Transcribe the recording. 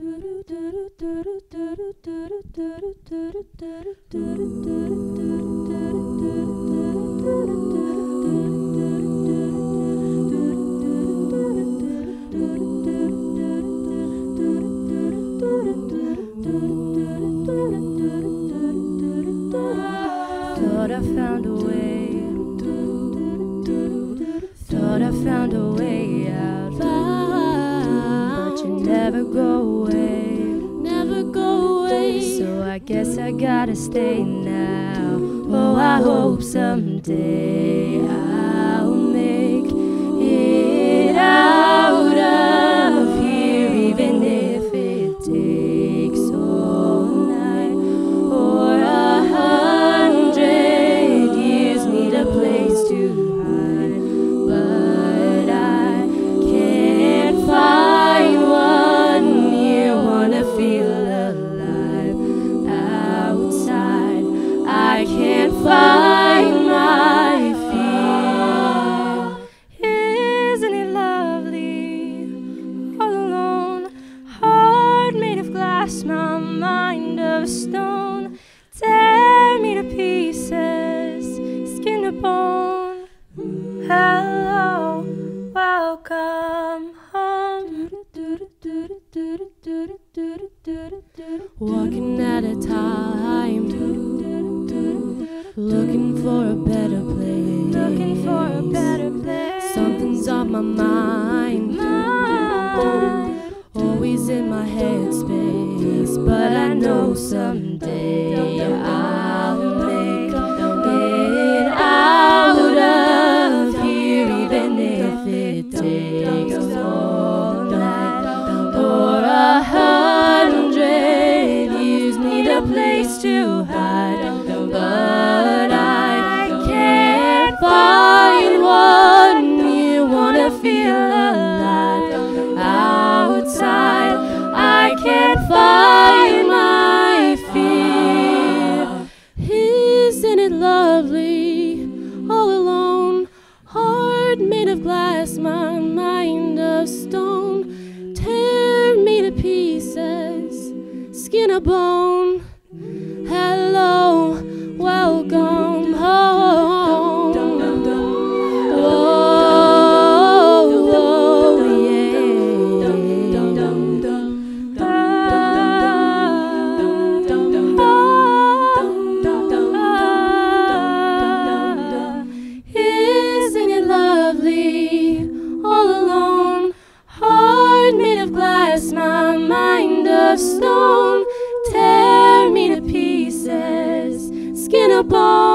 Thought I found a way. Thought I found a way out. Never go away. Never go away. So I guess I gotta stay now. Oh, I hope someday I'll stone. Tear me to pieces, skin to bone. Hello, welcome home. Walking at a time, looking for a better place. Looking for a better place. Something's on my mind, someday I'll make it out of here, even if it takes all night or a hundred years. Need a place to hide, of my mind of stone. Tear me to pieces, skin a bone. Tear